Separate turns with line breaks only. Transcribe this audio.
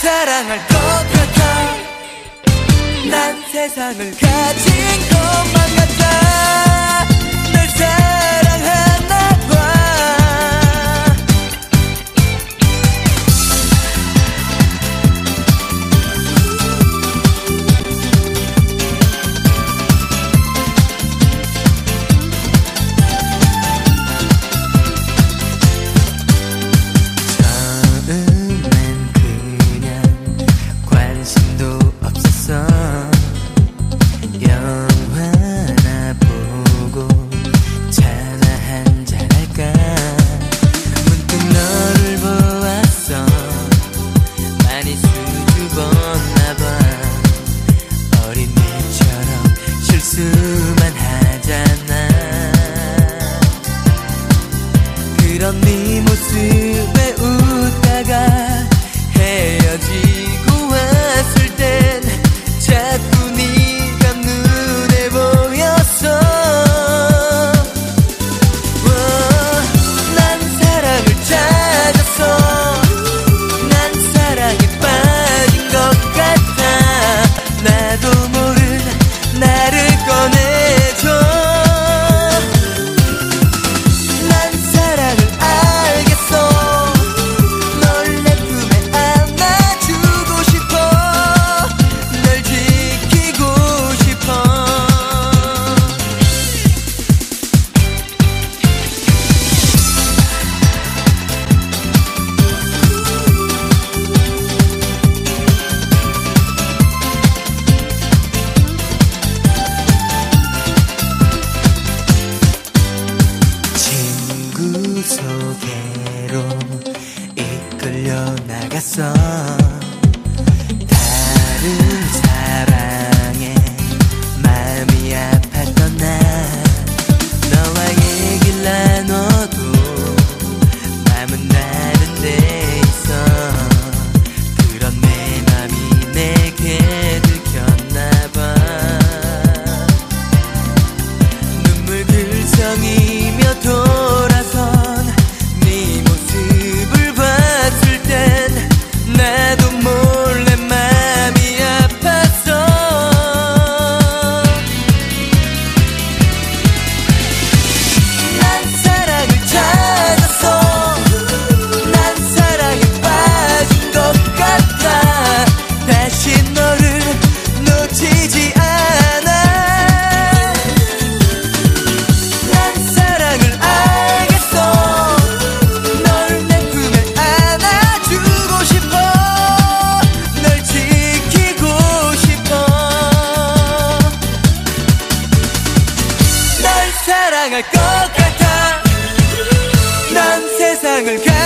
사랑할 것 같아. 난 세상을 가진 것만 같아. Ani musibah 소개로 이끌려 나갔어 사랑할 것 같아. 난 세상을